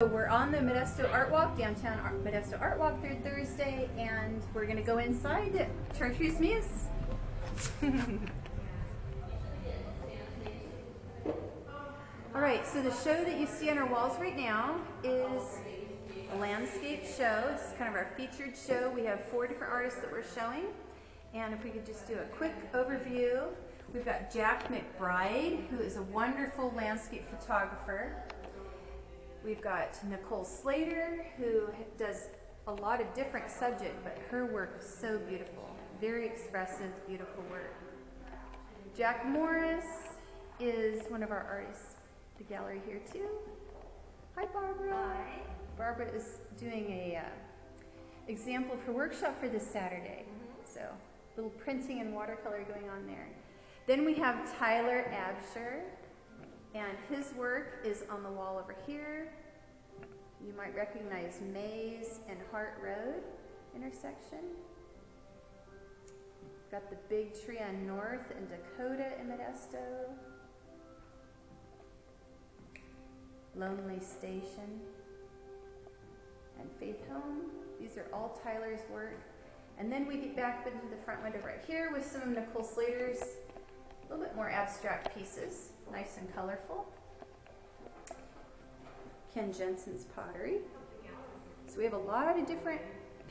So we're on the Modesto Art Walk, downtown Modesto Art Walk through Thursday, and we're gonna go inside at Muse. All right, so the show that you see on our walls right now is a landscape show. It's kind of our featured show. We have four different artists that we're showing. And if we could just do a quick overview, we've got Jack McBride, who is a wonderful landscape photographer. We've got Nicole Slater, who does a lot of different subject, but her work is so beautiful. Very expressive, beautiful work. Jack Morris is one of our artists. The gallery here too. Hi, Barbara. Hi. Barbara is doing a uh, example of her workshop for this Saturday. So, little printing and watercolor going on there. Then we have Tyler Absher, and his work is on the wall over here. You might recognize Maze and Hart Road intersection. Got the big tree on North and Dakota in Modesto. Lonely Station and Faith Home. These are all Tyler's work. And then we get back into the front window right here with some of Nicole Slater's a little bit more abstract pieces, nice and colorful. Ken Jensen's pottery. So we have a lot of different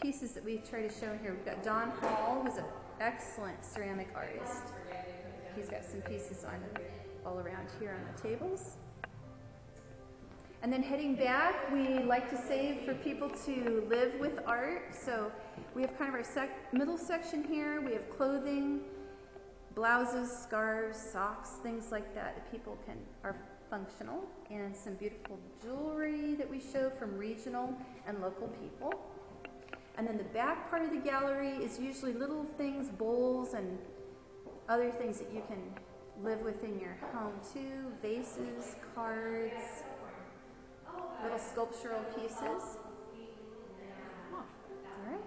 pieces that we try to show here. We've got Don Hall, who's an excellent ceramic artist. He's got some pieces on all around here on the tables. And then heading back, we like to save for people to live with art. So we have kind of our sec- middle section here. We have clothing, blouses, scarves, socks, things like that that people can are functional, and some beautiful jewelry that we show from regional and local people. And then the back part of the gallery is usually little things, bowls, and other things that you can live within your home too vases, cards, little sculptural pieces. All right.